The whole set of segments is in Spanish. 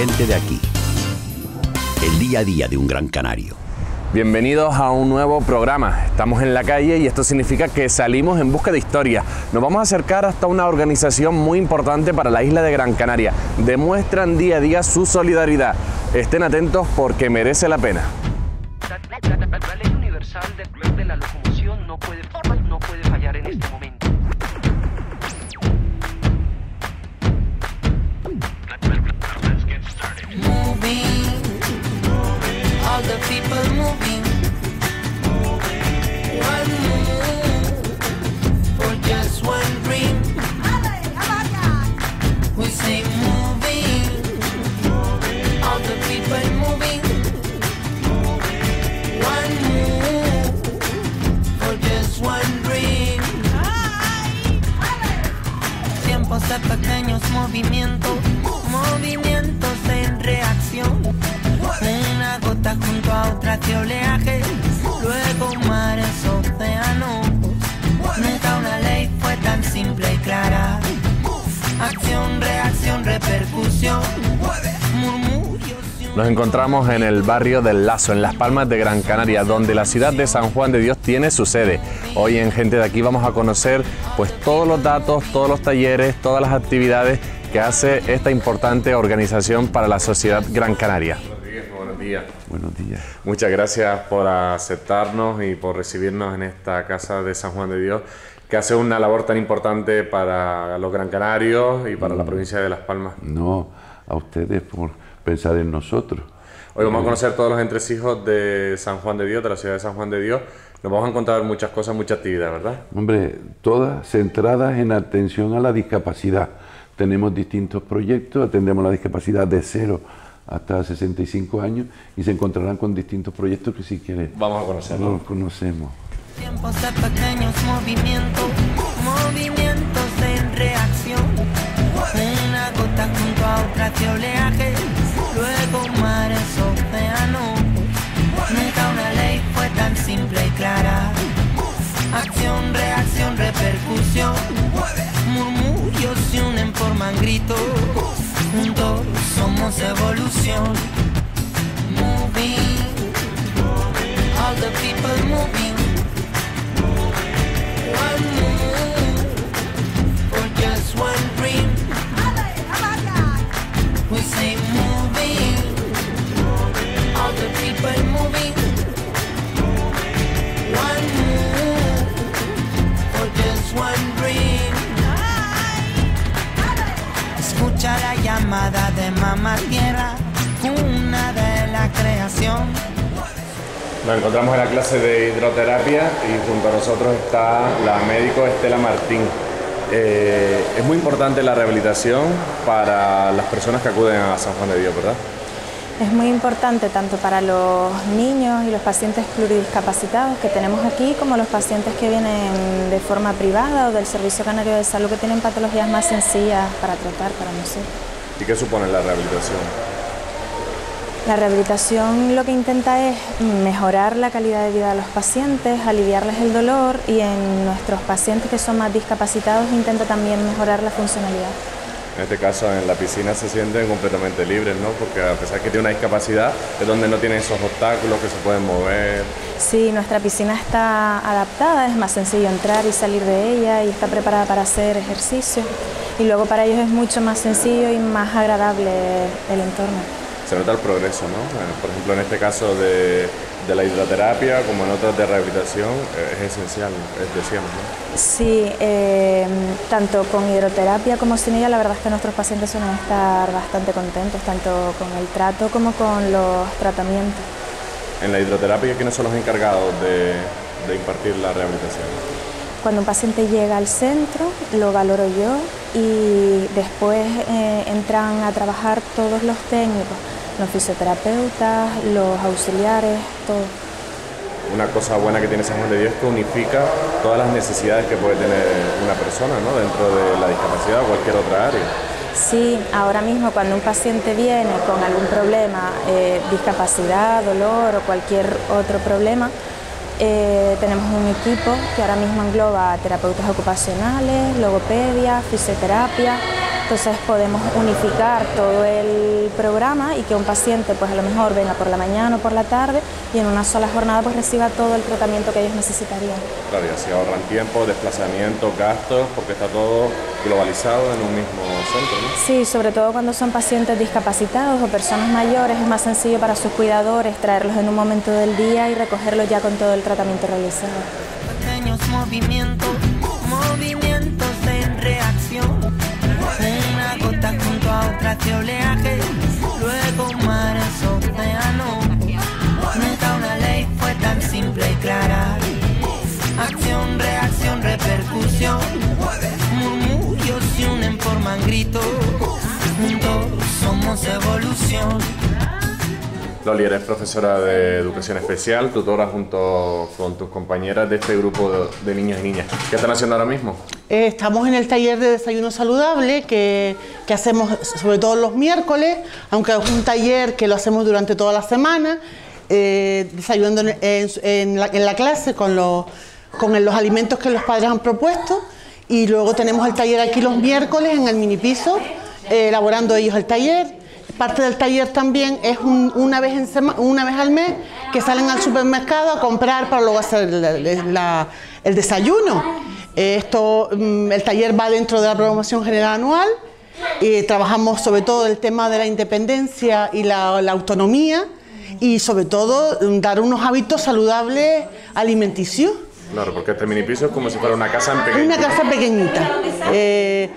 Gente de aquí. El día a día de un gran canario. Bienvenidos a un nuevo programa. Estamos en la calle y esto significa que salimos en busca de historia. Nos vamos a acercar hasta una organización muy importante para la isla de Gran Canaria. Demuestran día a día su solidaridad. Estén atentos porque merece la pena. La ley universal de, de la locomoción de pequeños movimientos, movimientos en reacción. Una gota junto a otra que luego mares, océanos. Nunca una ley fue tan simple y clara. Acción, reacción, repercusión. Nos encontramos en el barrio del Lazo, en Las Palmas de Gran Canaria, donde la ciudad de San Juan de Dios tiene su sede. Hoy en Gente de Aquí vamos a conocer pues todos los datos, todos los talleres, todas las actividades que hace esta importante organización para la sociedad gran canaria. Buenos días. Buenos días. Muchas gracias por aceptarnos y por recibirnos en esta casa de San Juan de Dios, que hace una labor tan importante para los gran canarios y para la provincia de Las Palmas. No, a ustedes por pensar en nosotros. Hoy vamos a conocer todos los entresijos de San Juan de Dios, de la ciudad de San Juan de Dios. Nos vamos a encontrar muchas cosas, mucha actividad, ¿verdad? Hombre, todas centradas en atención a la discapacidad. Tenemos distintos proyectos, atendemos la discapacidad de 0 hasta 65 años y se encontrarán con distintos proyectos que si quieren Vamos a conocerlo. los conocemos. Tiempos de pequeños movimientos, movimientos en reacción. Una gota junto a otra que oleaje, luego mares, océanos. Nunca una ley fue tan simple y clara. Acción, reacción, repercusión. Murmullos se unen, forman gritos. Juntos somos evolución. Moving, all the people moving. Llamada de mamá tierra, una de la creación. Nos encontramos en la clase de hidroterapia y junto a nosotros está la médico Estela Martín. Eh, es muy importante la rehabilitación para las personas que acuden a San Juan de Dios, ¿verdad? Es muy importante tanto para los niños y los pacientes pluridiscapacitados que tenemos aquí, como los pacientes que vienen de forma privada o del Servicio Canario de Salud que tienen patologías más sencillas para tratar, para nosotros. ¿Y qué supone la rehabilitación? La rehabilitación lo que intenta es mejorar la calidad de vida de los pacientes, aliviarles el dolor y en nuestros pacientes que son más discapacitados intenta también mejorar la funcionalidad. En este caso, en la piscina se sienten completamente libres, ¿no? Porque a pesar que tiene una discapacidad, es donde no tienen esos obstáculos que se pueden mover. Sí, nuestra piscina está adaptada, es más sencillo entrar y salir de ella y está preparada para hacer ejercicio. Y luego para ellos es mucho más sencillo y más agradable el entorno. Se nota el progreso, ¿no? Eh, Por ejemplo, en este caso de, de la hidroterapia, como en otros de rehabilitación, eh, es esencial, es decíamos, ¿no? Sí, eh, tanto con hidroterapia como sin ella, la verdad es que nuestros pacientes suelen estar bastante contentos, tanto con el trato como con los tratamientos. En la hidroterapia, ¿quiénes son los encargados de, de impartir la rehabilitación? Cuando un paciente llega al centro, lo valoro yo y después eh, entran a trabajar todos los técnicos, los fisioterapeutas, los auxiliares, todo. Una cosa buena que tiene San Juan de Dios es que unifica todas las necesidades que puede tener una persona, ¿no? Dentro de la discapacidad o cualquier otra área. Sí, ahora mismo cuando un paciente viene con algún problema, eh, discapacidad, dolor o cualquier otro problema, eh, tenemos un equipo que ahora mismo engloba terapeutas ocupacionales, logopedia, fisioterapia, Entonces podemos unificar todo el programa y que un paciente pues a lo mejor venga por la mañana o por la tarde y en una sola jornada pues reciba todo el tratamiento que ellos necesitarían. Claro, y así ahorran tiempo, desplazamiento, gastos, porque está todo globalizado en un mismo centro. ¿no? Sí, sobre todo cuando son pacientes discapacitados o personas mayores es más sencillo para sus cuidadores traerlos en un momento del día y recogerlos ya con todo el tratamiento realizado. Pequeños movimientos, movimientos junto a otra que oleaje, luego mares, océano. Nunca una ley fue tan simple y clara. Acción, reacción, repercusión. Murmullos se unen, forman gritos. Juntos somos evolución. Loli, eres profesora de educación especial, tutora junto con tus compañeras de este grupo de, niños y niñas. ¿Qué están haciendo ahora mismo? Eh, estamos en el taller de desayuno saludable que, hacemos sobre todo los miércoles, aunque es un taller que lo hacemos durante toda la semana, eh, desayunando en, en- la, clase con los, con los alimentos que los padres han propuesto y luego tenemos el taller aquí los miércoles en el mini piso, eh, elaborando ellos el taller. Parte del taller también es un- una, vez en sema- una vez al mes que salen al supermercado a comprar para luego hacer la- la- el desayuno. Esto, mm, el taller va dentro de la programación general anual. y trabajamos sobre todo el tema de la independencia y la, la autonomía y sobre todo mm, dar unos hábitos saludables alimenticios. Claro, porque este mini piso es como si fuera una casa en pequeño. Una casa pequeñita. Eh,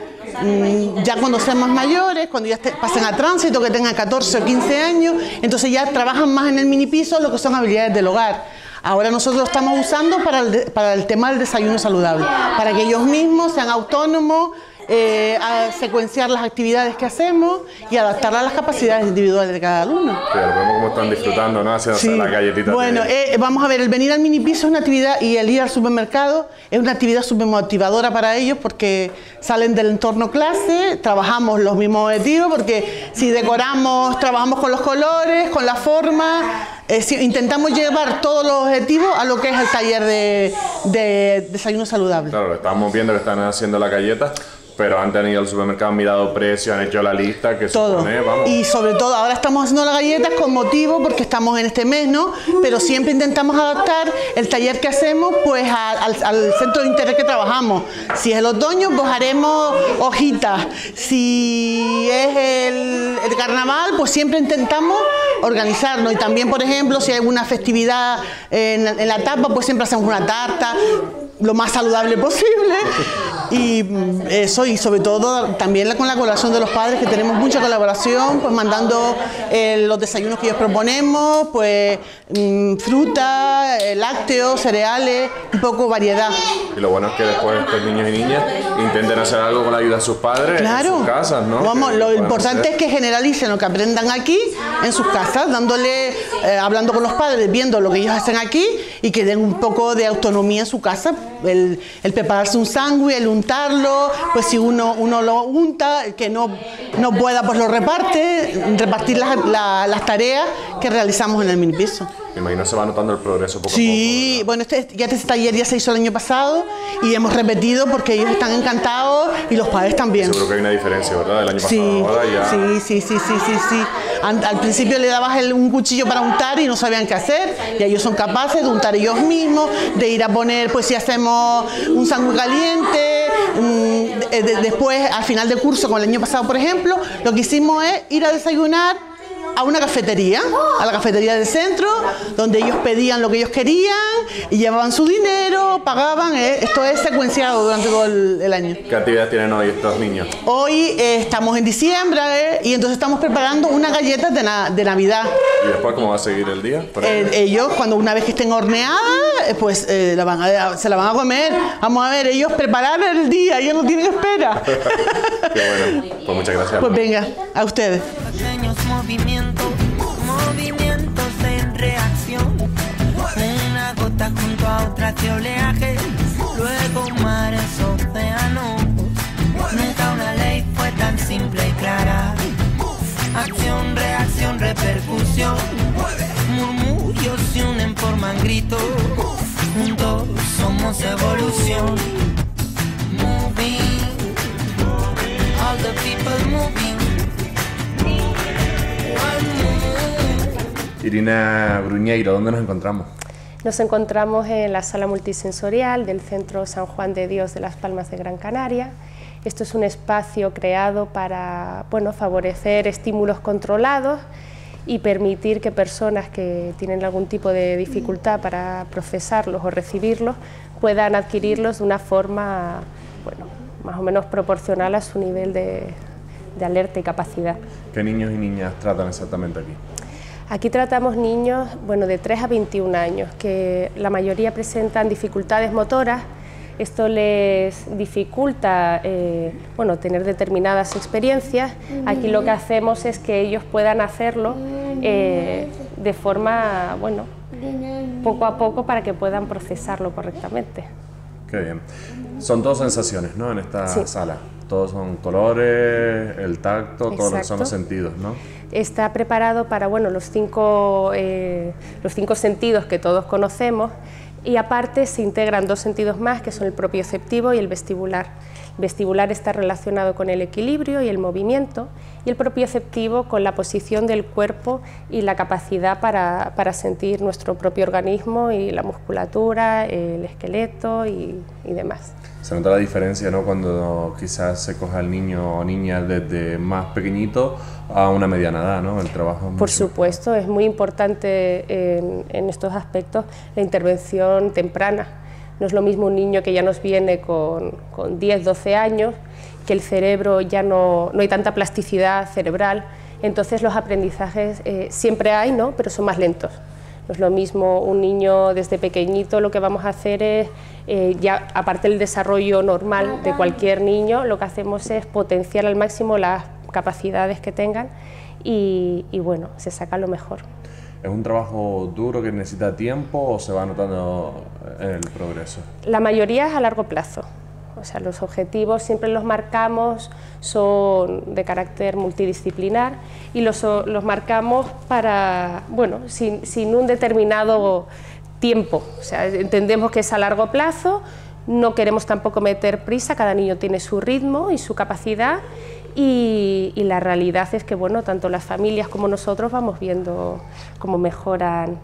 ya cuando sean más mayores, cuando ya pasen a tránsito, que tengan 14 o 15 años, entonces ya trabajan más en el mini piso lo que son habilidades del hogar. Ahora nosotros lo estamos usando para el tema del desayuno saludable, para que ellos mismos sean autónomos, eh, a secuenciar las actividades que hacemos y adaptarlas a las capacidades individuales de cada alumno. Claro, vemos cómo están disfrutando, ¿no? Haciéndose Sí. las galletitas. Bueno, eh, vamos a ver, el venir al mini piso es una actividad y el ir al supermercado es una actividad súper motivadora para ellos porque salen del entorno clase, trabajamos los mismos objetivos porque si decoramos, trabajamos con los colores, con la forma, eh, si- intentamos llevar todos los objetivos a lo que es el taller de, de desayuno saludable. Claro, estamos viendo que están haciendo la galleta, pero han ido al supermercado, han mirado precios, han hecho la lista, que todo. supone, vamos. Y sobre todo, ahora estamos haciendo las galletas con motivo porque estamos en este mes, ¿no? Pero siempre intentamos adaptar el taller que hacemos pues a- al, al centro de interés que trabajamos. Si es el otoño, pues haremos hojitas. Si es el, el carnaval, pues siempre intentamos organizarnos. Y también, por ejemplo, si hay alguna festividad en, en la tapa, pues siempre hacemos una tarta lo más saludable posible y mm, eso y sobre todo también la- con la colaboración de los padres que tenemos mucha colaboración pues mandando eh, los desayunos que ellos proponemos pues mm, fruta eh, lácteos cereales un poco variedad Y lo bueno es que después estos niños y niñas intenten hacer algo con la ayuda de sus padres en sus casas, ¿no? Vamos, lo importante hacer. es que generalicen lo que aprendan aquí en sus casas, dándole, eh, hablando con los padres, viendo lo que ellos hacen aquí y que den un poco de autonomía en su casa. El, el prepararse un sándwich, el pues si uno, uno lo unta, que no, no pueda, pues lo reparte, repartir la- las tareas que realizamos en el mini piso. Me imagino se va notando el progreso poco Sí, bueno, este, ya este taller ya se hizo el año pasado y hemos repetido porque ellos están encantados y los padres también. Seguro que hay una diferencia, ¿verdad? Del año pasado Sí, ahora ya. sí, sí, sí, sí, sí, sí. Al, principio le dabas el- un cuchillo para untar y no sabían qué hacer. Y ellos son capaces de untar ellos mismos, de ir a poner, pues si hacemos un sándwich caliente. de- de- después, al final del curso, con el año pasado, por ejemplo, lo que hicimos es ir a desayunar a una cafetería, a la cafetería del centro, donde ellos pedían lo que ellos querían y llevaban su dinero, pagaban. eh, Esto es secuenciado durante todo el- el año. ¿Qué actividades tienen hoy estos niños? Hoy eh, estamos en diciembre eh, y entonces estamos preparando unas galletas de, na- de Navidad. ¿Y después cómo va a seguir el día? Por Eh, ellos, cuando una vez que estén horneadas, eh, pues eh, la van a- se la van a comer. Vamos a ver, ellos preparar el día, ellos no tienen espera. Qué bueno. Pues muchas gracias. pues venga, a ustedes. Pequeños movimientos, en reacción. Una gota junto a otra que oleaje, luego mares, océanos. Nunca una ley fue tan simple y clara. Acción, reacción, repercusión. Murmullos se unen, forman gritos. Juntos somos evolución. Moving. All the people Irina Bruñeiro, ¿dónde nos encontramos? Nos encontramos en la sala multisensorial del Centro San Juan de Dios de Las Palmas de Gran Canaria. Esto es un espacio creado para bueno, favorecer estímulos controlados y permitir que personas que tienen algún tipo de dificultad para procesarlos o recibirlos puedan adquirirlos de una forma bueno, más o menos proporcional a su nivel de, de alerta y capacidad. ¿Qué niños y niñas tratan exactamente aquí? Aquí tratamos niños bueno, de 3 a 21 años, que la mayoría presentan dificultades motoras. Esto les dificulta eh, bueno, tener determinadas experiencias. Aquí lo que hacemos es que ellos puedan hacerlo eh, de forma, bueno, poco a poco para que puedan procesarlo correctamente. Qué bien. Son dos sensaciones, ¿no? En esta sala. Todos son colores, el tacto, todos son los sentidos, ¿no? Está preparado para bueno, los, cinco, eh, los cinco sentidos que todos conocemos y aparte se integran dos sentidos más que son el propioceptivo y el vestibular. El vestibular está relacionado con el equilibrio y el movimiento y el propioceptivo con la posición del cuerpo y la capacidad para, para sentir nuestro propio organismo y la musculatura, el esqueleto y, y demás. Se nota la diferencia ¿no? cuando quizás se coja al niño o niña desde más pequeñito a una mediana edad, ¿no? El trabajo. Por supuesto, es muy importante en, en, estos aspectos la intervención temprana. No es lo mismo un niño que ya nos viene con, con 10, 12 años, que el cerebro ya no, no hay tanta plasticidad cerebral, entonces los aprendizajes eh, siempre hay, ¿no? pero son más lentos. No es lo mismo un niño desde pequeñito, lo que vamos a hacer es, eh, ya aparte del desarrollo normal de cualquier niño, lo que hacemos es potenciar al máximo las capacidades que tengan y, y bueno, se saca lo mejor. ¿Es un trabajo duro que necesita tiempo o se va notando en el progreso? La mayoría es a largo plazo. O sea, los objetivos siempre los marcamos, son de carácter multidisciplinar y los, los marcamos para, bueno, sin, sin, un determinado tiempo. O sea, entendemos que es a largo plazo, no queremos tampoco meter prisa, cada niño tiene su ritmo y su capacidad y, y, la realidad es que bueno, tanto las familias como nosotros vamos viendo cómo mejoran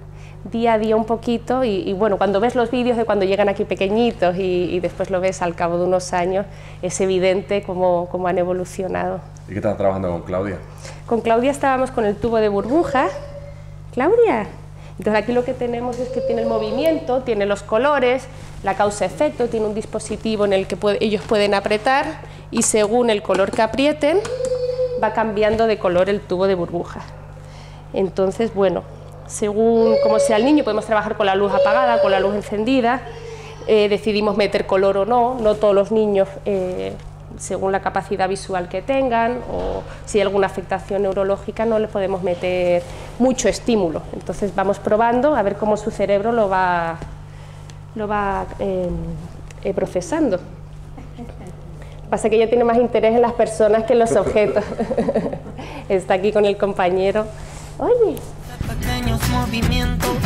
día a día un poquito y, y bueno, cuando ves los vídeos de cuando llegan aquí pequeñitos y, y, después lo ves al cabo de unos años, es evidente cómo, cómo han evolucionado. ¿Y qué estás trabajando con Claudia? Con Claudia estábamos con el tubo de burbuja. Claudia, entonces aquí lo que tenemos es que tiene el movimiento, tiene los colores, la causa-efecto, tiene un dispositivo en el que puede, ellos pueden apretar y según el color que aprieten va cambiando de color el tubo de burbuja. Entonces, bueno, según como sea el niño, podemos trabajar con la luz apagada, con la luz encendida, eh, decidimos meter color o no, no todos los niños, eh, según la capacidad visual que tengan o si hay alguna afectación neurológica, no le podemos meter mucho estímulo. Entonces vamos probando a ver cómo su cerebro lo va, lo va eh, procesando. Pasa que ella tiene más interés en las personas que en los objetos. Está aquí con el compañero. Oye, pequeños movimientos,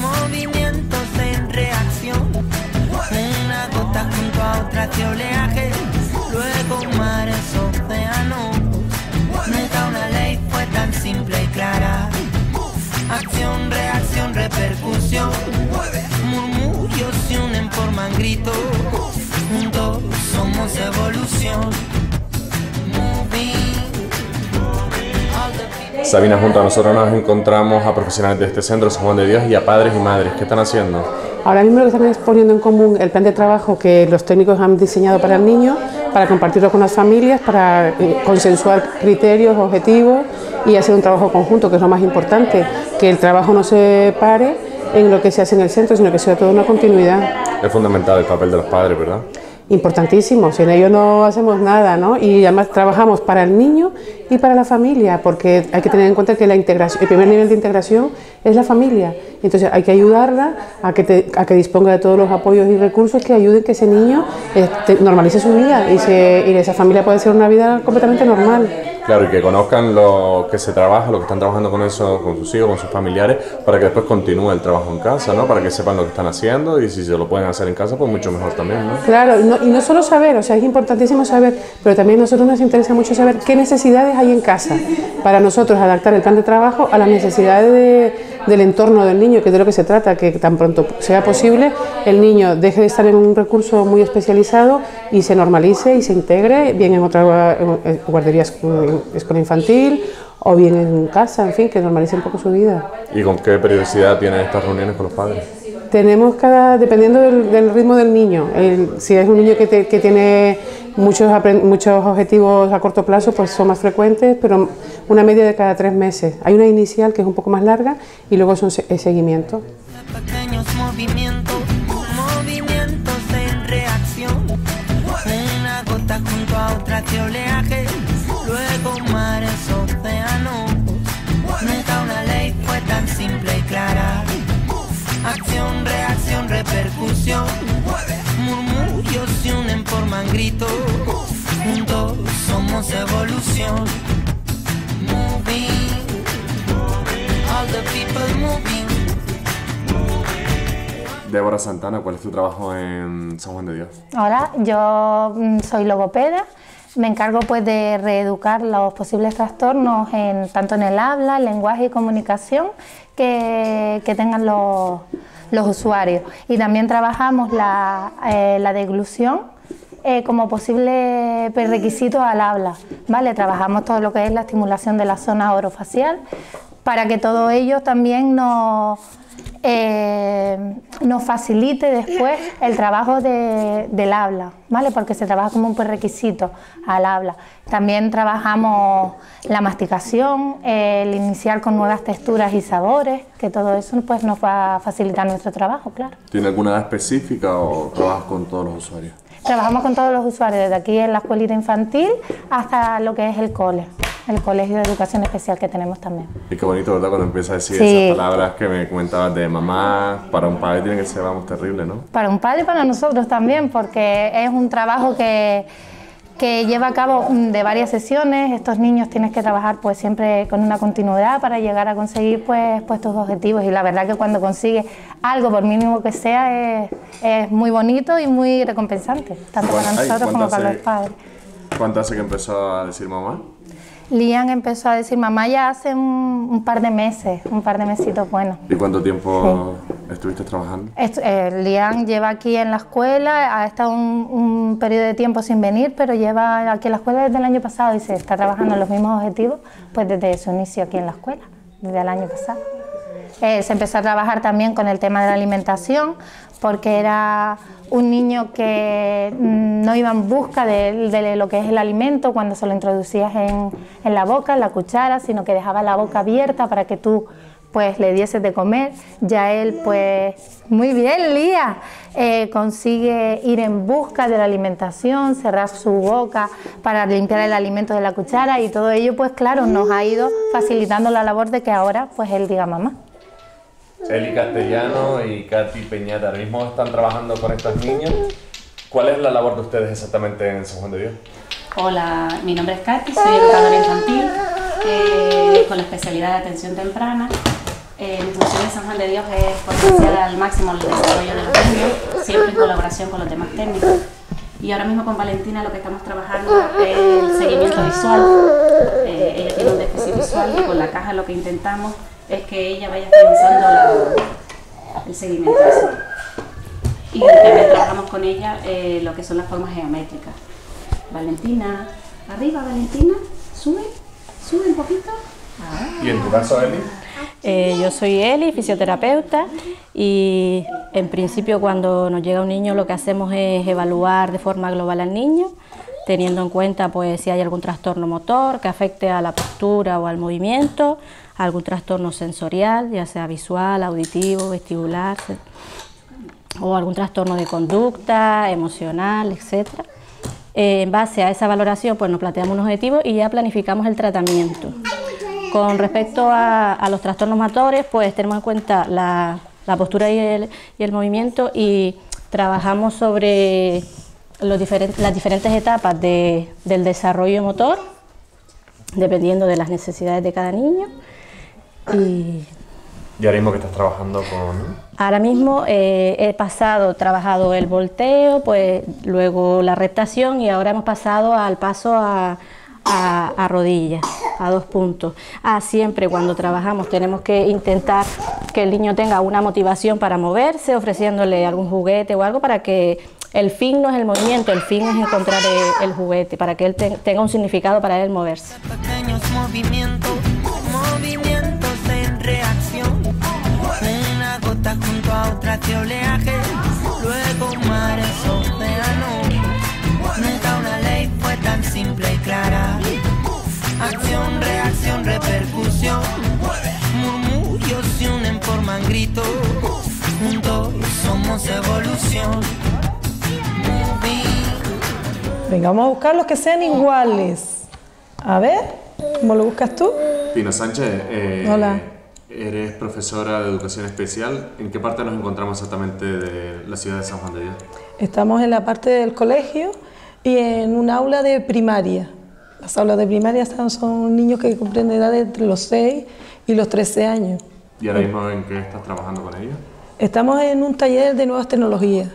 movimientos en reacción. Una gota junto a otra que oleaje, luego mares, océanos. Nunca una ley fue tan simple y clara. Acción, reacción, repercusión. Murmullos se unen, forman gritos. Juntos somos evolución. Sabina, junto a nosotros nos encontramos a profesionales de este centro, San Juan de Dios, y a padres y madres. ¿Qué están haciendo? Ahora mismo lo que están es poniendo en común el plan de trabajo que los técnicos han diseñado para el niño, para compartirlo con las familias, para consensuar criterios, objetivos y hacer un trabajo conjunto, que es lo más importante, que el trabajo no se pare en lo que se hace en el centro, sino que sea toda una continuidad. Es fundamental el papel de los padres, ¿verdad? Importantísimo, sin ellos no hacemos nada, ¿no? Y además trabajamos para el niño y para la familia, porque hay que tener en cuenta que la integración, el primer nivel de integración es la familia. Entonces hay que ayudarla a que, te, a que disponga de todos los apoyos y recursos que ayuden que ese niño este, normalice su vida y, se, y esa familia pueda ser una vida completamente normal. Claro, y que conozcan lo que se trabaja, lo que están trabajando con eso, con sus hijos, con sus familiares, para que después continúe el trabajo en casa, ¿no? Para que sepan lo que están haciendo y si se lo pueden hacer en casa, pues mucho mejor también, ¿no? Claro, no, y no solo saber, o sea, es importantísimo saber, pero también a nosotros nos interesa mucho saber qué necesidades hay en casa para nosotros adaptar el plan de trabajo a las necesidades de del entorno del niño, que es de lo que se trata, que tan pronto sea posible el niño deje de estar en un recurso muy especializado y se normalice y se integre, bien en otra en guardería escuela infantil o bien en casa, en fin, que normalice un poco su vida. ¿Y con qué periodicidad tienen estas reuniones con los padres? Tenemos cada, dependiendo del, ritmo del niño, si es un niño que, que tiene muchos, objetivos a corto plazo, pues son más frecuentes, pero una media de cada tres meses. Hay una inicial que es un poco más larga y luego es un seguimiento. Pequeños movimientos, movimientos en reacción. Una gota junto a otra que oleaje, luego mares, océanos. Nunca una ley fue tan simple y clara. Acción, reacción, repercusión. Forman gritos. Juntos somos evolución. Moving. All the people moving. Débora Santana, ¿cuál es tu trabajo en San Juan de Dios? Hola, yo mm, soy logopeda. Me encargo pues de reeducar los posibles trastornos en, tanto en el habla, lenguaje y comunicación que, que tengan los, los, usuarios. Y también trabajamos la, eh, la deglución eh, como posible requisito al habla. ¿vale? Trabajamos todo lo que es la estimulación de la zona orofacial para que todo ello también nos eh, nos facilite después el trabajo del habla, ¿vale? Porque se trabaja como un prerequisito al habla. También trabajamos la masticación, el iniciar con nuevas texturas y sabores, que todo eso pues, nos va a facilitar nuestro trabajo, claro. ¿Tiene alguna edad específica o trabajas con todos los usuarios? Trabajamos con todos los usuarios, desde aquí en la escuelita infantil hasta lo que es el cole el Colegio de Educación Especial que tenemos también. Y qué bonito, ¿verdad? Cuando empieza a decir esas palabras que me comentabas de mamá, para un padre tiene que ser, vamos, terrible, ¿no? Para un padre y para nosotros también, porque es un trabajo que, que lleva a cabo de varias sesiones. Estos niños tienes que trabajar pues siempre con una continuidad para llegar a conseguir pues, pues tus objetivos. Y la verdad que cuando consigues algo, por mínimo que sea, es, es muy bonito y muy recompensante, tanto para nosotros como para los padres. ¿Cuánto hace que empezó a decir mamá? Lian empezó a decir mamá ya hace un, par de meses, un par de mesitos buenos. ¿Y cuánto tiempo estuviste trabajando? Eh, Lian lleva aquí en la escuela, ha estado un, periodo de tiempo sin venir, pero lleva aquí en la escuela desde el año pasado y se está trabajando en los mismos objetivos pues desde su inicio aquí en la escuela, desde el año pasado. Eh, se empezó a trabajar también con el tema de la alimentación, porque era un niño que mm, no iba en busca de, lo que es el alimento cuando se lo introducías en, la boca, en la cuchara, sino que dejaba la boca abierta para que tú pues le dieses de comer. Ya él pues muy bien, Lía, eh, consigue ir en busca de la alimentación, cerrar su boca para limpiar el alimento de la cuchara y todo ello pues claro nos ha ido facilitando la labor de que ahora pues él diga mamá. Eli Castellano y Katy Peñata ahora mismo están trabajando con estos niños. ¿Cuál es la labor de ustedes exactamente en San Juan de Dios? Hola, mi nombre es Katy, soy educadora infantil eh, con la especialidad de atención temprana. Eh, mi función en San Juan de Dios es potenciar al máximo el desarrollo de los niños, siempre en colaboración con los demás técnicos. Y ahora mismo con Valentina lo que estamos trabajando es el seguimiento visual. Eh, ella tiene un déficit visual y con la caja lo que intentamos es que ella vaya avanzando el seguimiento Y también trabajamos con ella eh, lo que son las formas geométricas. Valentina, arriba Valentina, sube, sube un poquito. ¿Y en tu caso, Eli? Eh, yo soy Eli, fisioterapeuta, y en principio cuando nos llega un niño lo que hacemos es evaluar de forma global al niño, teniendo en cuenta pues si hay algún trastorno motor que afecte a la postura o al movimiento, algún trastorno sensorial, ya sea visual, auditivo, vestibular, o algún trastorno de conducta, emocional, etc. Eh, en base a esa valoración, pues nos planteamos un objetivo y ya planificamos el tratamiento. Con respecto a, los trastornos motores, pues tenemos en cuenta la, postura y el, movimiento y trabajamos sobre las diferentes etapas del desarrollo motor, dependiendo de las necesidades de cada niño. Y, ahora mismo que estás trabajando con...? Ahora mismo eh, he pasado, trabajado el volteo, pues luego la reptación y ahora hemos pasado al paso a, a, a rodillas, a dos puntos. Ah, siempre cuando trabajamos tenemos que intentar que el niño tenga una motivación para moverse, ofreciéndole algún juguete o algo para que el fin no es el movimiento, el fin es encontrar el, el juguete, para que él te- tenga un significado para él moverse. pequeños movimientos, movimientos junto a otra que oleaje, luego mares, océanos. Nunca una ley fue tan simple y clara. Acción, reacción, repercusión. Murmullos se unen, forman gritos. Juntos somos evolución. Venga, vamos a buscar los que sean iguales. A ver, ¿cómo lo buscas tú? Pino Sánchez, eh, Hola. Eres profesora de educación especial. ¿En qué parte nos encontramos exactamente de la ciudad de San Juan de Dios? Estamos en la parte del colegio y en un aula de primaria. Las aulas de primaria son niños que comprenden edades entre los 6 y los 13 años. ¿Y ahora mismo en qué estás trabajando con ellos? Estamos en un taller de nuevas tecnologías.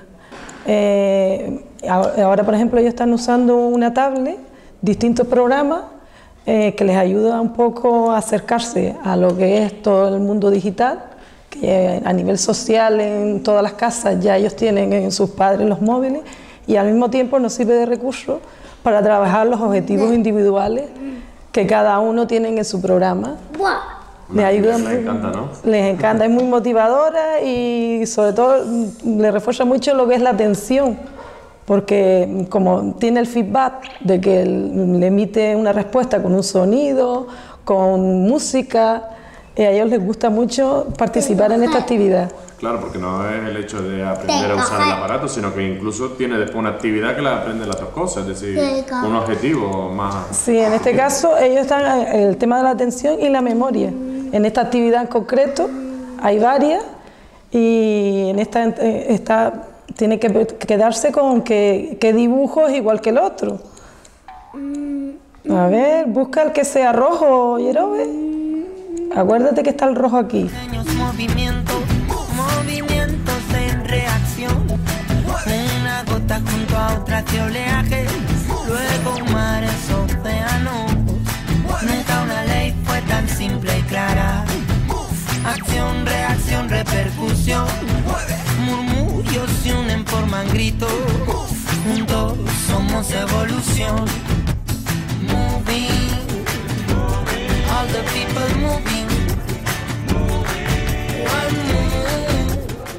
Eh, ahora, por ejemplo, ellos están usando una tablet, distintos programas eh, que les ayuda un poco a acercarse a lo que es todo el mundo digital, que a nivel social en todas las casas ya ellos tienen en sus padres los móviles y al mismo tiempo nos sirve de recurso para trabajar los objetivos individuales que cada uno tiene en su programa. Les ayuda muy- encanta, ¿no? les encanta, es muy motivadora y sobre todo le refuerza mucho lo que es la atención, porque como tiene el feedback de que le emite una respuesta con un sonido, con música, eh, a ellos les gusta mucho participar en esta actividad. Claro, porque no es el hecho de aprender a usar el aparato, sino que incluso tiene después una actividad que la aprende las dos cosas, es decir, un objetivo más... Sí, en este caso ellos están en el tema de la atención y la memoria. En esta actividad en concreto hay varias y en esta, eh, esta tiene que quedarse con que, que dibujo es igual que el otro. A ver, busca el que sea rojo, Yerobe. Acuérdate que está el rojo aquí. movimientos, movimientos en reacción. Una gota junto a otra que oleaje, luego mares, océanos. Nunca una ley fue tan simple y clara. Acción, reacción, repercusión. Forman gritos. Juntos somos evolución. Moving, all the people moving.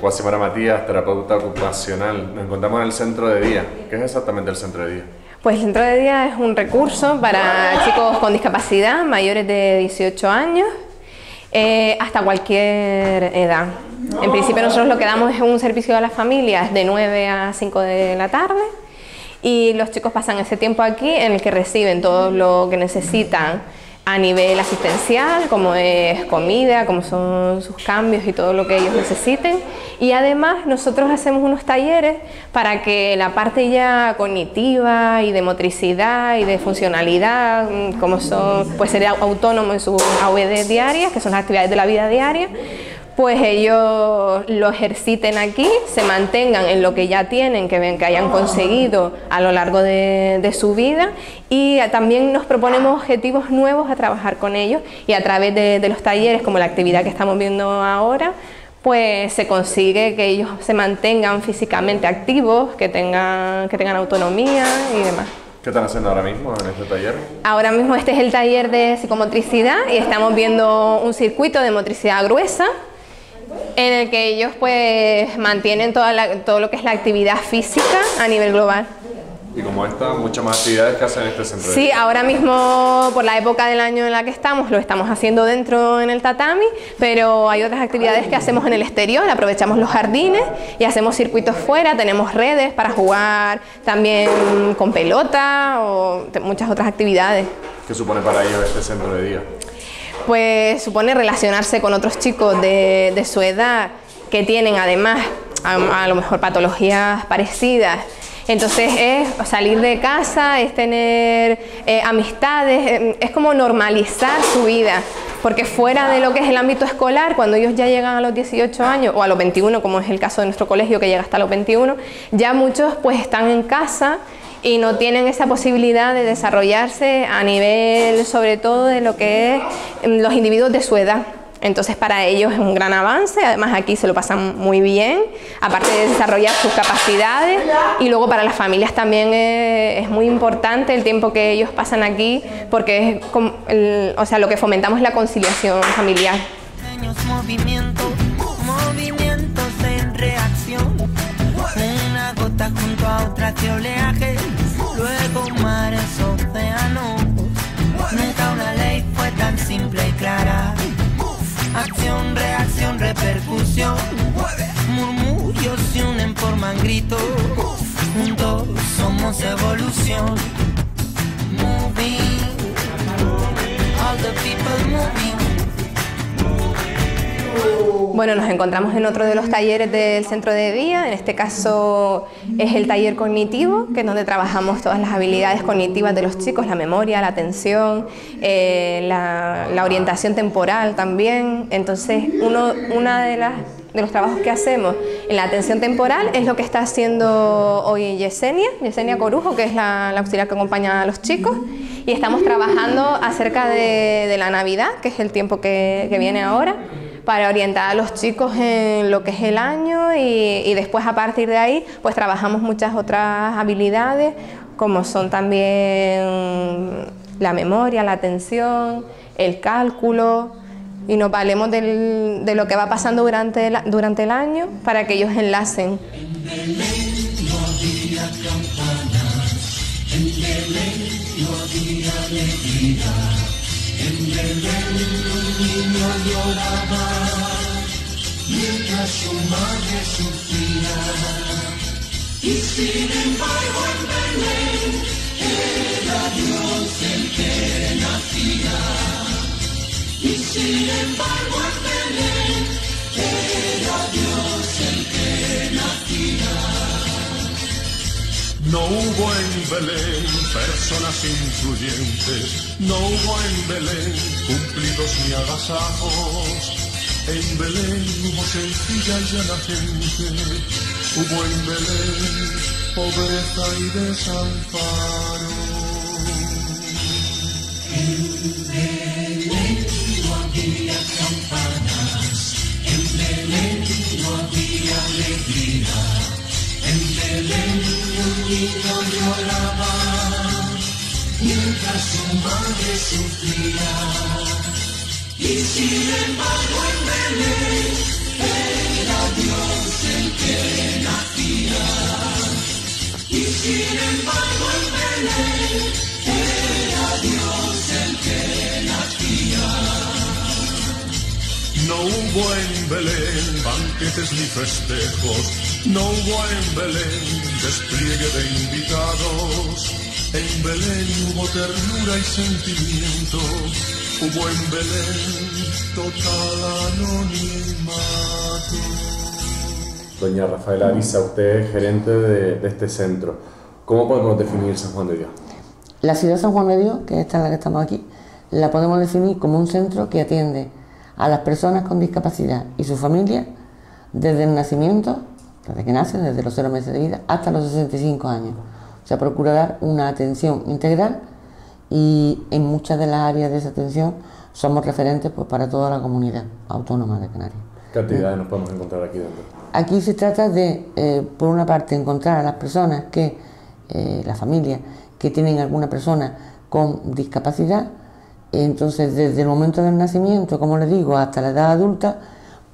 Guasimara Matías, terapeuta ocupacional. Nos encontramos en el centro de día. ¿Qué es exactamente el centro de día? Pues el centro de día es un recurso para chicos con discapacidad mayores de 18 años eh, hasta cualquier edad. En principio nosotros lo que damos es un servicio a las familias de 9 a 5 de la tarde y los chicos pasan ese tiempo aquí en el que reciben todo lo que necesitan a nivel asistencial, como es comida, como son sus cambios y todo lo que ellos necesiten. Y además nosotros hacemos unos talleres para que la parte ya cognitiva y de motricidad y de funcionalidad, mm, como son, pues ser autónomo en sus AVD diarias, que son las actividades de la vida diaria, pues ellos lo ejerciten aquí, se mantengan en lo que ya tienen, que ven que hayan conseguido a lo largo de, de su vida y también nos proponemos objetivos nuevos a trabajar con ellos y a través de, de los talleres, como la actividad que estamos viendo ahora, pues se consigue que ellos se mantengan físicamente activos, que tengan, que tengan autonomía y demás. ¿Qué están haciendo ahora mismo en este taller? Ahora mismo este es el taller de psicomotricidad y estamos viendo un circuito de motricidad gruesa en el que ellos pues mantienen toda la- todo lo que es la actividad física a nivel global. Y como esta, muchas más actividades que hacen en este centro de Sí, ahora mismo por la época del año en la que estamos lo estamos haciendo dentro en el tatami, pero hay otras actividades que hacemos en el exterior, aprovechamos los jardines y hacemos circuitos fuera, tenemos redes para jugar también con pelota o muchas otras actividades. ¿Qué supone para ellos este centro de día? Pues supone relacionarse con otros chicos de, su edad que tienen además a, lo mejor patologías parecidas. Entonces es salir de casa, es tener eh, amistades, eh, es como normalizar su vida. Porque fuera de lo que es el ámbito escolar, cuando ellos ya llegan a los 18 años o a los 21, como es el caso de nuestro colegio que llega hasta los 21, ya muchos pues están en casa y no tienen esa posibilidad de desarrollarse a nivel sobre todo de lo que es mm, los individuos de su edad. Entonces para ellos es un gran avance, además aquí se lo pasan muy bien, aparte de desarrollar sus capacidades y luego para las familias también es, muy importante el tiempo que ellos pasan aquí porque es o sea, lo que fomentamos es la conciliación familiar. Repercusión. Murmullos se unen, forman gritos. Juntos somos evolución. Moving, all the people moving. Bueno, nos encontramos en otro de los talleres del centro de día, en este caso es el taller cognitivo, que es donde trabajamos todas las habilidades cognitivas de los chicos, la memoria, la atención, eh, la, orientación temporal también. Entonces, uno, una de las de los trabajos que hacemos en la atención temporal es lo que está haciendo hoy Yesenia, Yesenia Corujo, que es la, auxiliar que acompaña a los chicos, y estamos trabajando acerca de, la Navidad, que es el tiempo que viene ahora, para orientar a los chicos en lo que es el año y, y después a partir de ahí pues trabajamos muchas otras habilidades como son también la memoria, la atención, el cálculo y nos valemos de lo que va pasando durante el, durante el año para que ellos enlacen. Mientras su madre sufría, y sin embargo en Belén era Dios el que nacía. Y sin embargo en Belén era Dios No hubo en Belén personas influyentes, no hubo en Belén cumplidos ni agasajos. En Belén hubo sencilla y llana gente, hubo en Belén pobreza y desamparo. En Belén no había campanas, en Belén no había alegría, en Belén un niño lloraba, mientras su madre sufría. Y sin embargo en Belén era Dios el que nacía. Y sin embargo en Belén era Dios el que nacía. No hubo en Belén banquetes ni festejos, no hubo en Belén despliegue de invitados. En Belén hubo ternura y sentimiento, hubo en Belén total anonimato. Doña Rafaela Arisa, usted es gerente de, de este centro. ¿Cómo podemos definir San Juan de Dios? La ciudad de San Juan de Dios, que es esta en la que estamos aquí, la podemos definir como un centro que atiende a las personas con discapacidad y su familia desde el nacimiento, desde que nacen, desde los cero meses de vida, hasta los 65 años. O sea, procura dar una atención integral y en muchas de las áreas de esa atención somos referentes pues, para toda la comunidad autónoma de Canarias. ¿Qué actividades nos podemos encontrar aquí dentro? Aquí se trata de, eh, por una parte, encontrar a las personas que, eh, la familia, que tienen alguna persona con discapacidad. Entonces, desde el momento del nacimiento, como les digo, hasta la edad adulta,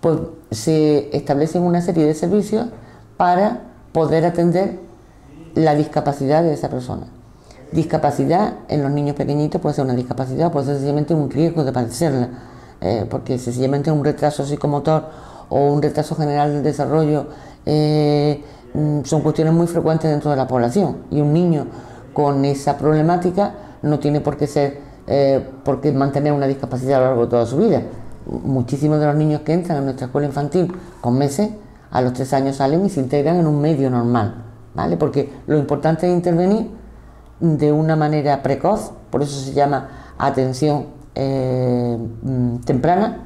pues se establecen una serie de servicios para poder atender la discapacidad de esa persona. Discapacidad en los niños pequeñitos puede ser una discapacidad, puede ser sencillamente un riesgo de padecerla, eh, porque sencillamente un retraso psicomotor o un retraso general del desarrollo eh, mm, son cuestiones muy frecuentes dentro de la población y un niño con esa problemática no tiene por qué ser, eh, por qué mantener una discapacidad a lo largo de toda su vida. Muchísimos de los niños que entran a nuestra escuela infantil con meses, a los tres años salen y se integran en un medio normal, ¿vale? Porque lo importante es intervenir de una manera precoz, por eso se llama atención eh, mm, temprana,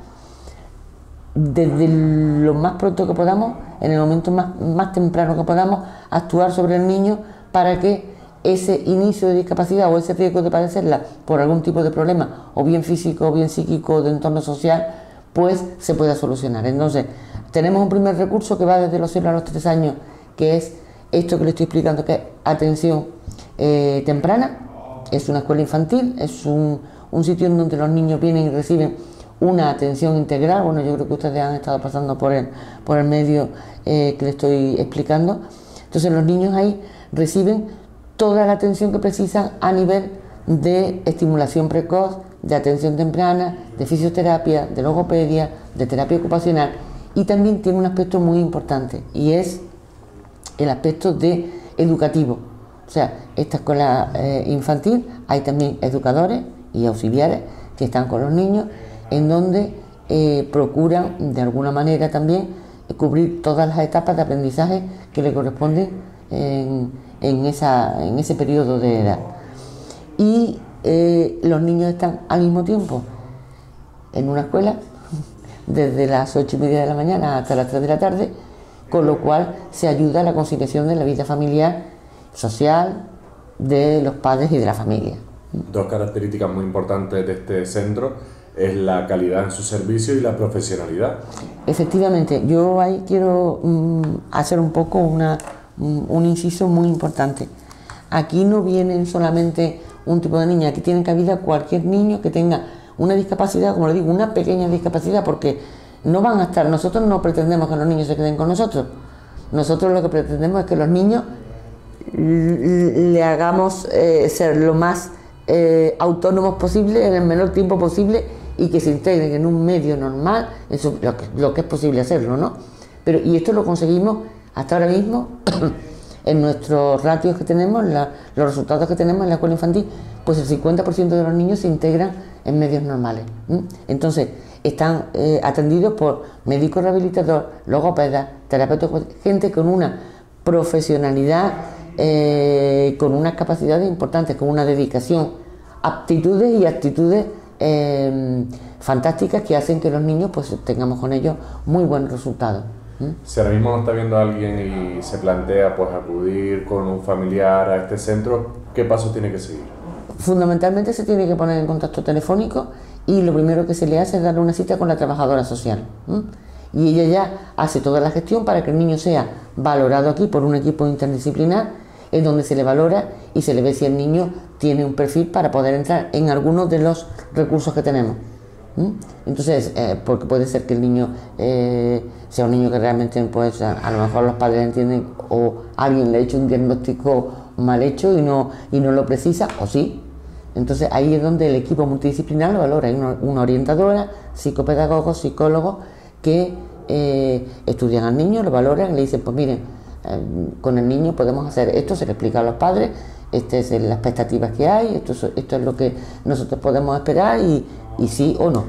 desde lo más pronto que podamos, en el momento más temprano que podamos, actuar sobre el niño para que ese inicio de discapacidad o ese riesgo de padecerla por algún tipo de problema, o bien físico, o bien psíquico, o de entorno social, pues se pueda solucionar. Entonces, tenemos un primer recurso que va desde los 0 a los 3 años, que es esto que le estoy explicando, que es atención eh, temprana. Es una escuela infantil, es un, sitio en donde los niños vienen y reciben una atención integral. Bueno, yo creo que ustedes han estado pasando por el, por el medio eh, que les estoy explicando. Entonces, los niños ahí reciben toda la atención que precisan a nivel de estimulación precoz, de atención temprana, de fisioterapia, de logopedia, de terapia ocupacional y también tiene un aspecto muy importante y es el aspecto de educativo. O sea, esta escuela eh, infantil hay también educadores y auxiliares que están con los niños en donde eh, procuran de alguna manera también cubrir todas las etapas de aprendizaje que le corresponden en, en, esa, en ese periodo de edad. Y eh, los niños están al mismo tiempo en una escuela desde las ocho y media de la mañana hasta las 3 de la tarde, con lo cual se ayuda a la conciliación de la vida familiar, social, de los padres y de la familia. Dos características muy importantes de este centro es la calidad en su servicio y la profesionalidad. Efectivamente, yo ahí quiero mm, hacer un poco una, un, inciso muy importante. Aquí no vienen solamente un tipo de niña, aquí tienen cabida cualquier niño que tenga una discapacidad, como le digo, una pequeña discapacidad, porque no van a estar, nosotros no pretendemos que los niños se queden con nosotros, nosotros lo que pretendemos es que los niños le hagamos eh, ser lo más eh, autónomos posible en el menor tiempo posible y que se integren en un medio normal, en su- lo, que, lo que es posible hacerlo, ¿no? Pero, y esto lo conseguimos hasta ahora mismo en nuestros ratios que tenemos, los resultados que tenemos en la escuela infantil, pues el 50% de los niños se integran en medios normales. Entonces, están eh, atendidos por médico rehabilitador, logopeda, terapeuta, gente con una profesionalidad, eh, con unas capacidades importantes, con una dedicación, aptitudes y actitudes eh, fantásticas que hacen que los niños pues tengamos con ellos muy buenos resultados. Si ahora mismo nos está viendo alguien y se plantea pues acudir con un familiar a este centro, ¿qué pasos tiene que seguir? Fundamentalmente se tiene que poner en contacto telefónico y lo primero que se le hace es darle una cita con la trabajadora social. Y ella ya hace toda la gestión para que el niño sea valorado aquí por un equipo interdisciplinar en donde se le valora y se le ve si el niño tiene un perfil para poder entrar en algunos de los recursos que tenemos. Entonces, eh, porque puede ser que el niño eh, sea un niño que realmente pues, a, lo mejor los padres entienden o alguien le ha hecho un diagnóstico mal hecho y no, y no lo precisa, o sí. Entonces ahí es donde el equipo multidisciplinar lo valora. Hay una, orientadora, psicopedagogos, psicólogos que eh, estudian al niño, lo valoran le dicen, pues miren, con el niño podemos hacer esto, se le explica a los padres, estas es las expectativas que hay, esto, es- esto es lo que nosotros podemos esperar y, y sí o no.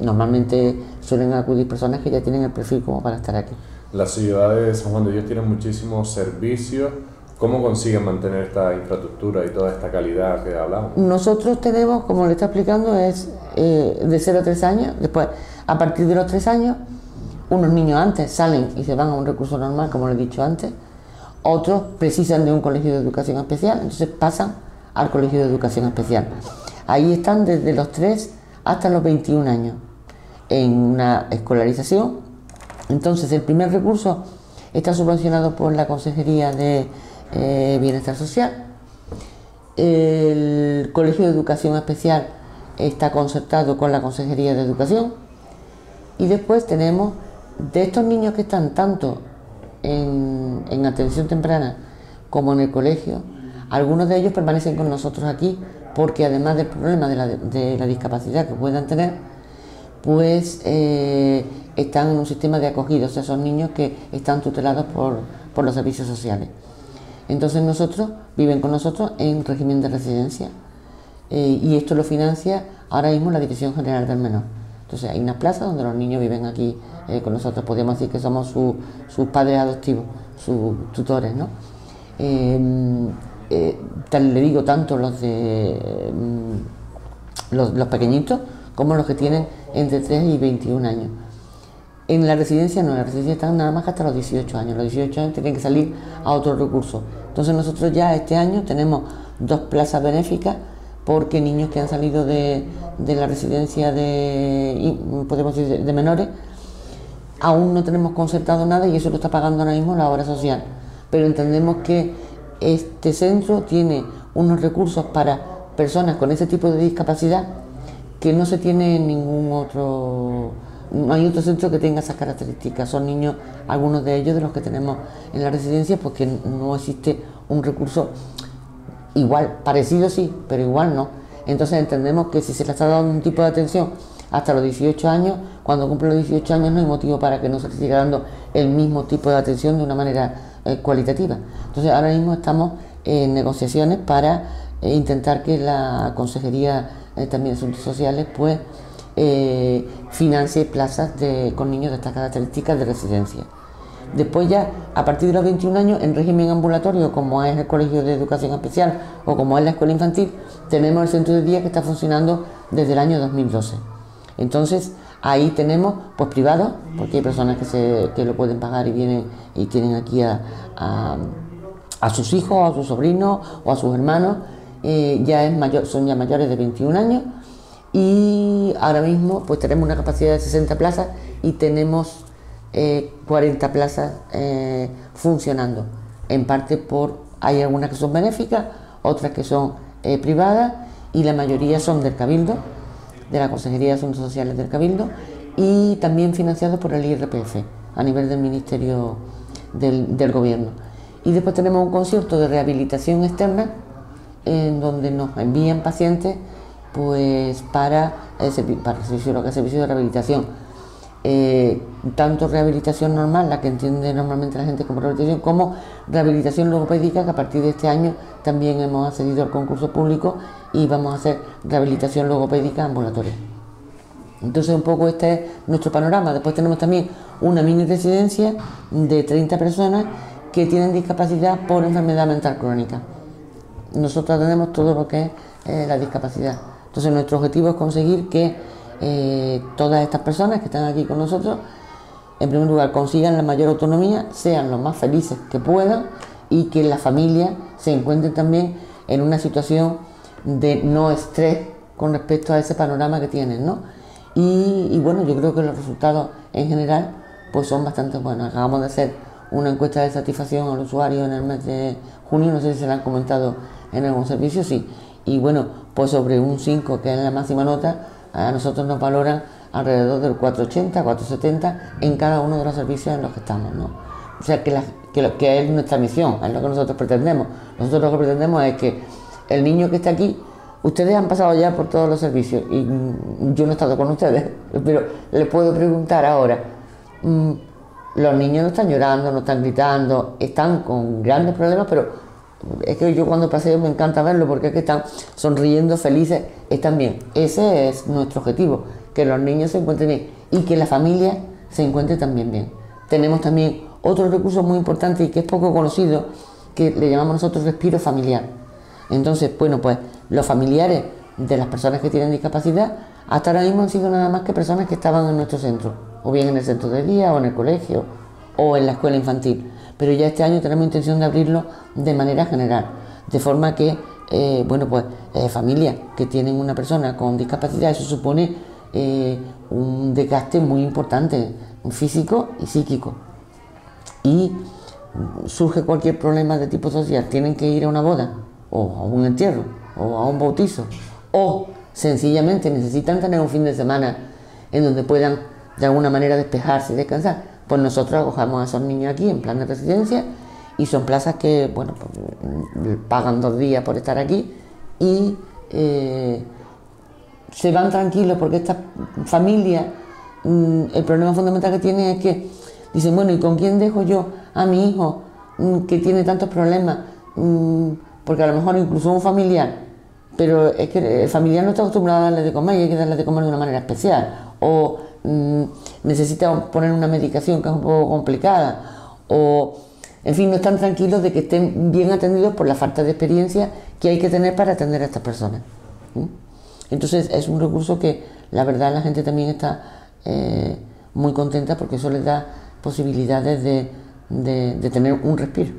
Normalmente suelen acudir personas que ya tienen el perfil como para estar aquí. La ciudad de San Juan de Dios tiene muchísimos servicios. ¿Cómo consiguen mantener esta infraestructura y toda esta calidad que hablamos? Nosotros tenemos, como le está explicando, es eh, de 0 a 3 años. Después, a partir de los 3 años, unos niños antes salen y se van a un recurso normal, como le he dicho antes. Otros precisan de un colegio de educación especial, entonces pasan al colegio de educación especial. Ahí están desde los 3 hasta los 21 años en una escolarización. Entonces, el primer recurso está subvencionado por la Consejería de eh, Bienestar Social. El Colegio de Educación Especial está concertado con la Consejería de Educación. Y después tenemos de estos niños que están tanto en, en atención temprana como en el colegio, algunos de ellos permanecen con nosotros aquí porque además del problema de la, de la discapacidad que puedan tener, pues eh, están en un sistema de acogida, o sea, son niños que están tutelados por, por los servicios sociales. Entonces nosotros viven con nosotros en régimen de residencia eh, y esto lo financia ahora mismo la Dirección General del Menor. Entonces hay unas plazas donde los niños viven aquí eh, con nosotros, podríamos decir que somos su- sus padres adoptivos, sus tutores, ¿no? Eh, le digo tanto los de mm, los, pequeñitos como los que tienen entre 3 y 21 años. En la residencia no, en la residencia están nada más hasta los 18 años. Los 18 años tienen que salir a otro recurso. Entonces nosotros ya este año tenemos dos plazas benéficas porque niños que han salido de, de la residencia de, podemos decir, de, de menores, aún no tenemos concertado nada y eso lo está pagando ahora mismo la obra social. Pero entendemos que este centro tiene unos recursos para personas con ese tipo de discapacidad que no se tiene en ningún otro, no hay otro centro que tenga esas características. Son niños, algunos de ellos de los que tenemos en la residencia, pues que no existe un recurso igual, parecido sí, pero igual no. Entonces entendemos que si se le está dando un tipo de atención hasta los 18 años, cuando cumple los 18 años no hay motivo para que no se le siga dando el mismo tipo de atención de una manera eh, cualitativa. Entonces ahora mismo estamos en negociaciones para eh, intentar que la Consejería eh, también de Asuntos Sociales pues financie plazas de, con niños de estas características de residencia. Después ya, a partir de los 21 años, en régimen ambulatorio, como es el Colegio de Educación Especial o como es la Escuela Infantil, tenemos el centro de día que está funcionando desde el año 2012. Entonces, ahí tenemos, pues privados, porque hay personas que, se, que lo pueden pagar y vienen y tienen aquí a, a, a sus hijos, a sus sobrinos o a sus hermanos, eh, ya es mayor, son ya mayores de 21 años y ahora mismo pues tenemos una capacidad de 60 plazas y tenemos eh, 40 plazas eh, funcionando. En parte por, hay algunas que son benéficas, otras que son eh, privadas y la mayoría son del Cabildo, de la Consejería de Asuntos Sociales del Cabildo y también financiados por el IRPF a nivel del Ministerio del, del Gobierno. Y después tenemos un concierto de rehabilitación externa en donde nos envían pacientes pues para para servicio, lo que servicio de rehabilitación. Eh, tanto rehabilitación normal, la que entiende normalmente la gente como rehabilitación, como rehabilitación logopédica, que a partir de este año también hemos accedido al concurso público y vamos a hacer rehabilitación logopédica ambulatoria. Entonces un poco este es nuestro panorama. Después tenemos también una mini residencia de 30 personas que tienen discapacidad por enfermedad mental crónica. Nosotros tenemos todo lo que es eh, la discapacidad. Entonces nuestro objetivo es conseguir que eh, todas estas personas que están aquí con nosotros, en primer lugar, consigan la mayor autonomía, sean lo más felices que puedan y que la familia se encuentre también en una situación de no estrés con respecto a ese panorama que tienen, ¿no? Y, y bueno, yo creo que los resultados en general pues son bastante buenos. Acabamos de hacer una encuesta de satisfacción al usuario en el mes de junio, no sé si se la han comentado en algún servicio, sí. Y bueno, pues sobre un 5, que es la máxima nota, a nosotros nos valoran alrededor del 480, 470 en cada uno de los servicios en los que estamos, ¿no? O sea, que, que es nuestra misión, es lo que nosotros pretendemos. Nosotros lo que pretendemos es que el niño que está aquí, ustedes han pasado ya por todos los servicios y mm, yo no he estado con ustedes, pero les puedo preguntar ahora, mm, los niños no están llorando, no están gritando, están con grandes problemas, pero es que yo cuando paseo me encanta verlo porque es que están sonriendo, felices, están bien. Ese es nuestro objetivo, que los niños se encuentren bien y que la familia se encuentre también bien. Tenemos también otro recurso muy importante y que es poco conocido, que le llamamos nosotros respiro familiar. Entonces, bueno, pues los familiares de las personas que tienen discapacidad hasta ahora mismo han sido nada más que personas que estaban en nuestro centro, o bien en el centro de día, o en el colegio, o en la escuela infantil. Pero ya este año tenemos intención de abrirlo de manera general, de forma que, eh, bueno, pues eh, familias que tienen una persona con discapacidad, eso supone eh, un desgaste muy importante, físico y psíquico. Y surge cualquier problema de tipo social, tienen que ir a una boda, o a un entierro, o a un bautizo, o sencillamente necesitan tener un fin de semana en donde puedan de alguna manera despejarse y descansar, pues nosotros acogemos a esos niños aquí en plan de residencia y son plazas que, bueno, pues, mm, pagan dos días por estar aquí y eh, se van tranquilos porque esta familia, mm, el problema fundamental que tiene es que dicen, bueno, ¿y con quién dejo yo a mi hijo mm, que tiene tantos problemas? Mm, porque a lo mejor incluso un familiar, pero es que el familiar no está acostumbrado a darle de comer y hay que darle de comer de una manera especial. O mm, necesita poner una medicación que es un poco complicada. O, en fin, no están tranquilos de que estén bien atendidos por la falta de experiencia que hay que tener para atender a estas personas. Entonces es un recurso que la verdad la gente también está eh, muy contentas porque eso les da posibilidades de, de- de tener un respiro.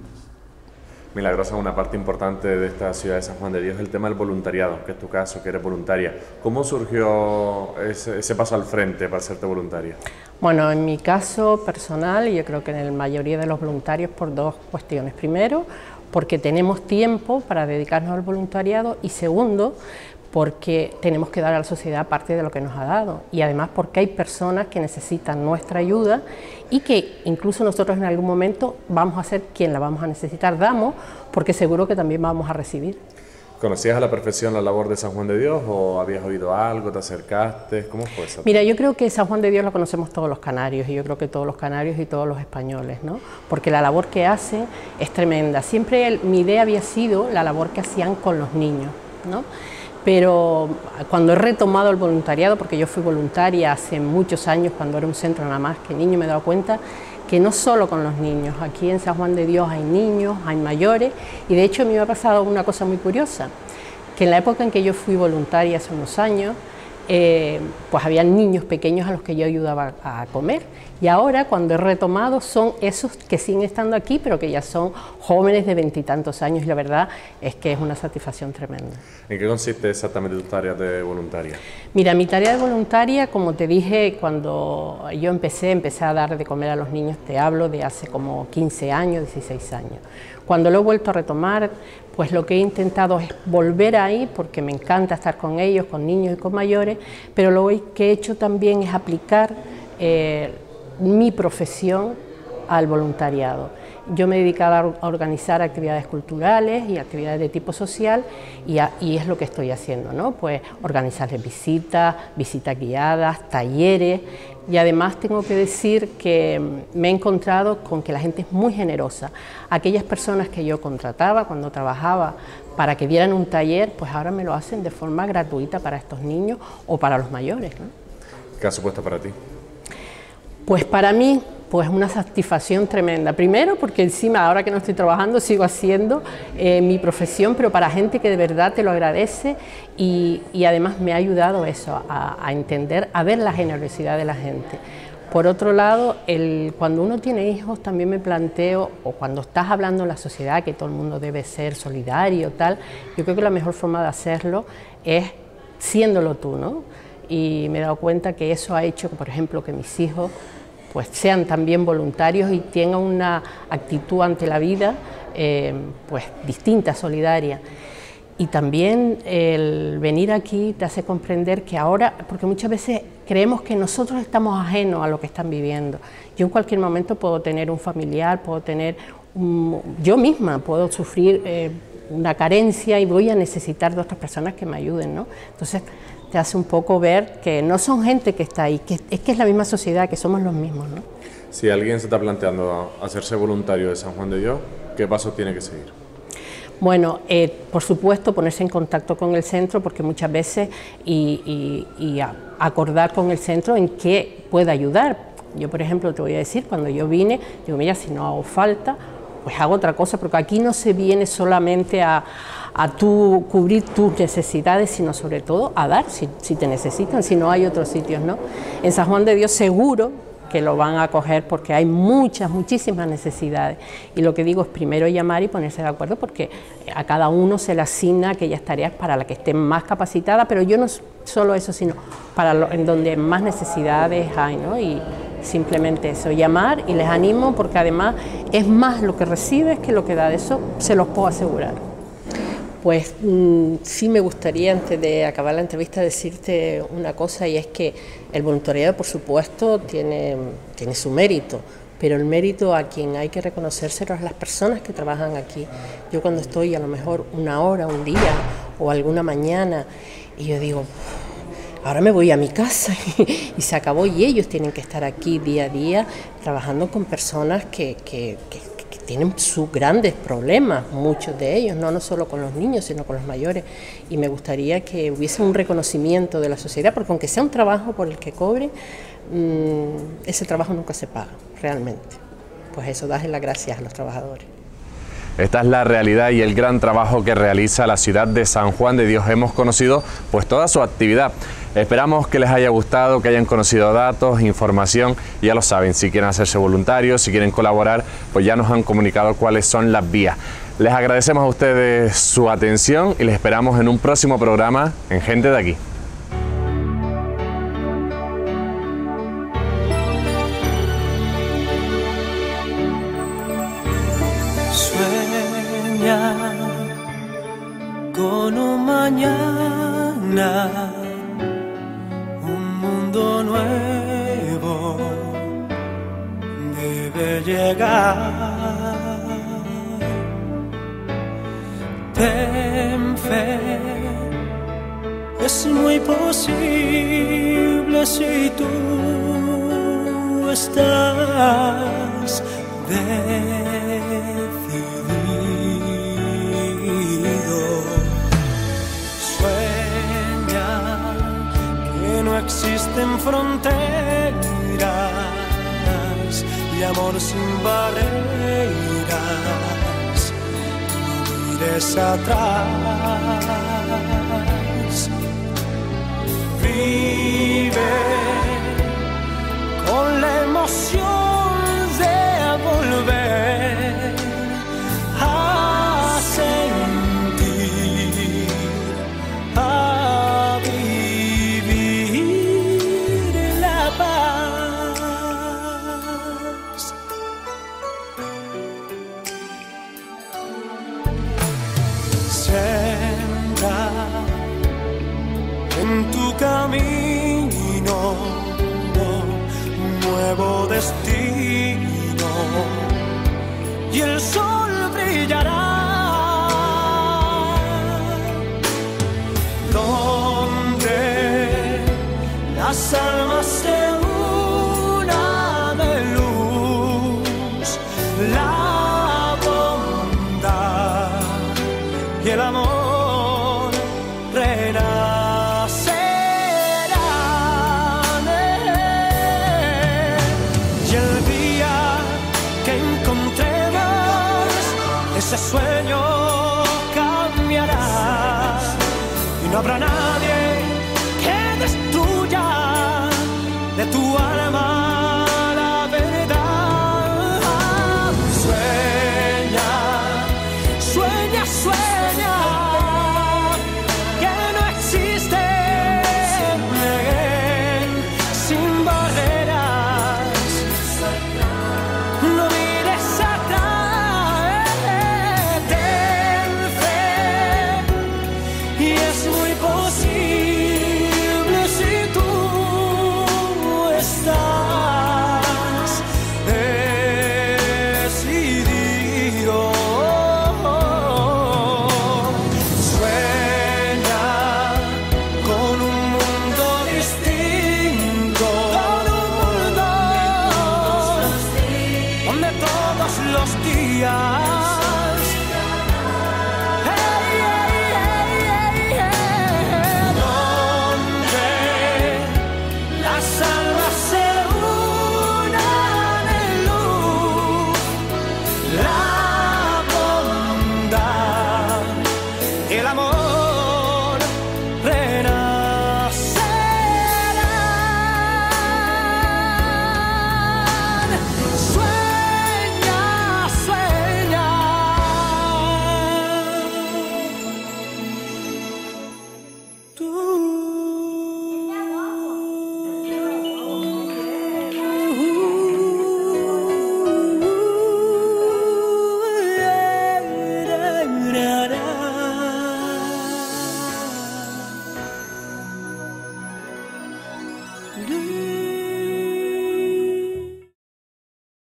Milagrosa, una parte importante de esta ciudad de San Juan de Dios es el tema del voluntariado, que es tu caso, que eres voluntaria. ¿Cómo surgió ese, paso al frente para hacerte voluntaria? Bueno, en mi caso personal, yo creo que en la mayoría de los voluntarios por dos cuestiones. Primero, porque tenemos tiempo para dedicarnos al voluntariado y segundo, porque tenemos que dar a la sociedad parte de lo que nos ha dado y además porque hay personas que necesitan nuestra ayuda y que incluso nosotros en algún momento vamos a ser quien la vamos a necesitar, damos, porque seguro que también vamos a recibir. ¿Conocías a la perfección la labor de San Juan de Dios o habías oído algo, te acercaste? ¿Cómo fue eso? Mira, yo creo que San Juan de Dios lo conocemos todos los canarios y yo creo que todos los canarios y todos los españoles, ¿no? Porque la labor que hace es tremenda. Siempre el- mi idea había sido la labor que hacían con los niños, ¿no? Pero cuando he retomado el voluntariado, porque yo fui voluntaria hace muchos años, cuando era un centro nada más que niño, me he dado cuenta que no solo con los niños, aquí en San Juan de Dios hay niños, hay mayores, y de hecho a mí me ha pasado una cosa muy curiosa, que en la época en que yo fui voluntaria hace unos años, eh, pues había niños pequeños a los que yo ayudaba a comer. Y ahora, cuando he retomado, son esos que siguen estando aquí, pero que ya son jóvenes de veintitantos años. Y la verdad es que es una satisfacción tremenda. ¿En qué consiste exactamente tu tarea de voluntaria? Mira, mi tarea de voluntaria, como te dije, cuando yo empecé, empecé a dar de comer a los niños, te hablo de hace como 15 años, 16 años. Cuando lo he vuelto a retomar, pues lo que he intentado es volver ahí, porque me encanta estar con ellos, con niños y con mayores, pero lo que he hecho también es aplicar eh, mi profesión al voluntariado. Yo me he dedicado a or- a organizar actividades culturales y actividades de tipo social y, es lo que estoy haciendo, ¿no? Pues organizarles visitas, visitas guiadas, talleres y además tengo que decir que mm, me he encontrado con que la gente es muy generosa. Aquellas personas que yo contrataba cuando trabajaba para que dieran un taller, pues ahora me lo hacen de forma gratuita para estos niños o para los mayores. ¿Qué ha supuesto para ti? Pues para mí, pues una satisfacción tremenda. Primero porque encima, ahora que no estoy trabajando, sigo haciendo eh, mi profesión, pero para gente que de verdad te lo agradece y, además me ha ayudado eso, a, entender, a ver la generosidad de la gente. Por otro lado, cuando uno tiene hijos también me planteo, o cuando estás hablando en la sociedad, que todo el mundo debe ser solidario, tal, yo creo que la mejor forma de hacerlo es siéndolo tú, ¿no? Y me he dado cuenta que eso ha hecho, por ejemplo, que mis hijos pues sean también voluntarios y tengan una actitud ante la vida eh, pues distinta, solidaria. Y también el venir aquí te hace comprender que ahora, porque muchas veces creemos que nosotros estamos ajenos a lo que están viviendo. Yo en cualquier momento puedo tener un familiar, puedo tener, yo misma puedo sufrir eh, una carencia y voy a necesitar de otras personas que me ayuden, ¿no? Entonces te hace un poco ver que no son gente que está ahí, que es que es la misma sociedad, que somos los mismos, ¿no? Si alguien se está planteando hacerse voluntario de San Juan de Dios, ¿qué pasos tiene que seguir? Bueno, eh, por supuesto ponerse en contacto con el centro porque muchas veces y, y- y a- acordar con el centro en qué puede ayudar. Yo, por ejemplo, te voy a decir, cuando yo vine, digo, mira, si no hago falta, pues hago otra cosa, porque aquí no se viene solamente a, a tú cubrir tus necesidades, sino sobre todo a dar, si, te necesitan, si no hay otros sitios, ¿no? En San Juan de Dios seguro que lo van a acoger porque hay muchas, muchísimas necesidades. Y lo que digo es primero llamar y ponerse de acuerdo porque a cada uno se le asigna aquellas tareas para las que esté más capacitada, pero yo no solo eso, sino para lo- en donde más necesidades hay, ¿no? Y simplemente eso, llamar y les animo porque además es más lo que recibes que lo que da, eso se los puedo asegurar. Pues mm, sí me gustaría, antes de acabar la entrevista, decirte una cosa y es que el voluntariado, por supuesto, tiene, tiene su mérito, pero el mérito a quien hay que reconocérselo es las personas que trabajan aquí. Yo cuando estoy a lo mejor una hora, un día o alguna mañana y yo digo, ahora me voy a mi casa y se acabó y ellos tienen que estar aquí día a día trabajando con personas que- que- que tienen sus grandes problemas, muchos de ellos, no, no solo con los niños, sino con los mayores. Y me gustaría que hubiese un reconocimiento de la sociedad, porque aunque sea un trabajo por el que cobre, mm, ese trabajo nunca se paga, realmente. Pues eso, darle las gracias a los trabajadores. Esta es la realidad y el gran trabajo que realiza la ciudad de San Juan de Dios. Hemos conocido pues toda su actividad. Esperamos que les haya gustado, que hayan conocido datos, información. Ya lo saben, si quieren hacerse voluntarios, si quieren colaborar, pues ya nos han comunicado cuáles son las vías. Les agradecemos a ustedes su atención y les esperamos en un próximo programa en Gente de aquí.